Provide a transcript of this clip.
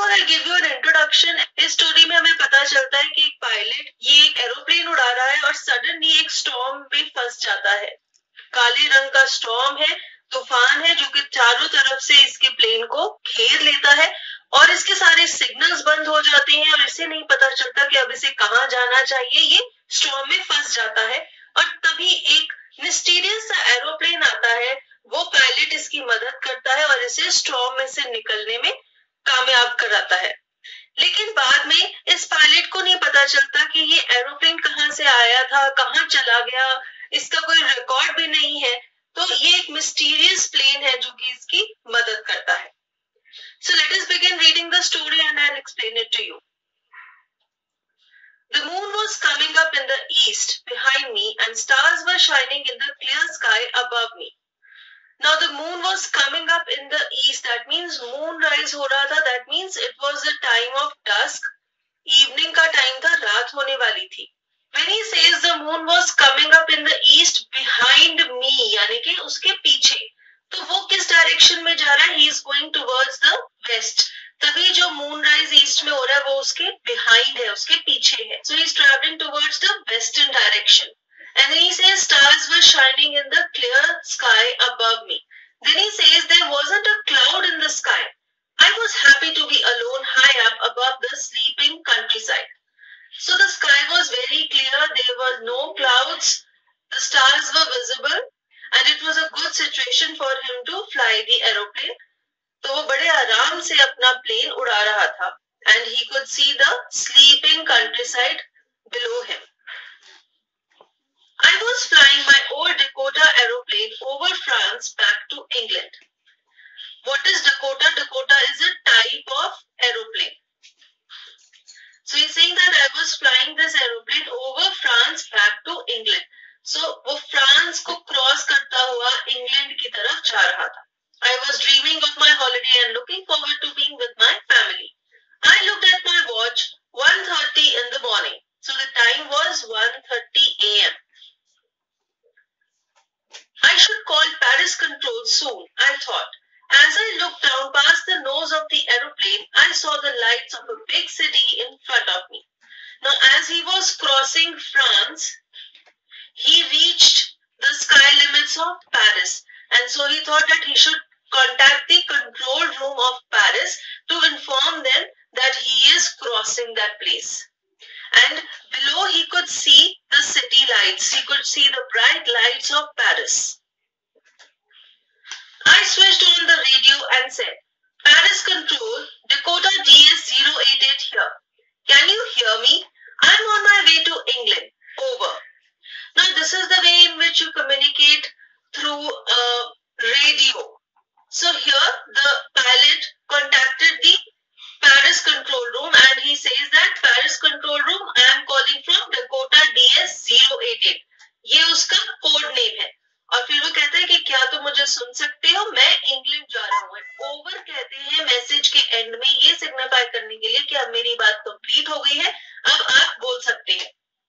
All I give you an introduction इस story में हमें पता चलता है कि एक पायलट ये एक एरोप्लेन उड़ा रहा है और सडनली एक स्टॉर्म में फंस जाता है। काले रंग का स्टॉर्म है, तूफ़ान है, जो कि चारों तरफ़ से इसके प्लेन को घेर लेता है और इसके सारे सिग्नल्स बंद हो जाते हैं और इसे नहीं पता चलता कि अब इसे कहाँ जाना चाहिए। ये स्टॉर्म में फंस जाता है और तभी एक मिस्टीरियस एरोप्लेन आता है। वो पायलट इसकी मदद करता है और इसे स्टॉर्म में से निकलने में कामयाब कराता है। लेकिन बाद में इस पायलट को नहीं पता चलता कि ये एरोप्लेन कहाँ से आया था, कहाँ चला गया, इसका कोई रिकॉर्ड भी नहीं है। तो ये एक मिस्टीरियस प्लेन है जो कि इसकी मदद करता है। So let us begin reading the story and I explain it to you The moon was coming up in the east behind me and stars were shining in the clear sky above me. Now the moon was coming up in the east. That means moonrise हो रहा था. That means it was the time of dusk. Evening का time था. रात होने वाली थी. when he says the moon was coming up in the east behind me यानी कि उसके पीछे तो वो किस डायरेक्शन में जा रहा है he is going towards the waste तभी जो मून राइज ईस्ट में हो रहा है वो उसके बिहाइंड है उसके पीछे है so he is travelling towards the western direction and then he says stars were shining in the clear sky above me then he says there wasn't a cloud in the sky i was happy to be alone high up above the sleeping countryside So the sky was very clear. There were no clouds. The stars were visible and it was a good situation for him to fly the aeroplane. तो वो बड़े आराम से अपना plane उड़ा रहा था and he could see the France को क्रॉस करता हुआ इंग्लैंड की तरफ जा रहा था I was dreaming of my holiday and looking forward to being with my family. I looked at my watch 1.30 in the morning. So the time was 1.30 a.m. I should call Paris control soon, I thought. As I looked down past the nose of the aeroplane, I saw the lights of a big city in front of me. Now, as he was crossing France, And so he thought that he should contact the control room of Paris to inform them that he is crossing that place. And below he could see the city lights. He could see the bright lights of Paris. सुन सकते हो, मैं England जा रहा हूँ। Over कहते हैं message के and में ये सिग्निफाई करने के लिए कि अब मेरी बात कंप्लीट हो गई है, अब आप बोल सकते हैं।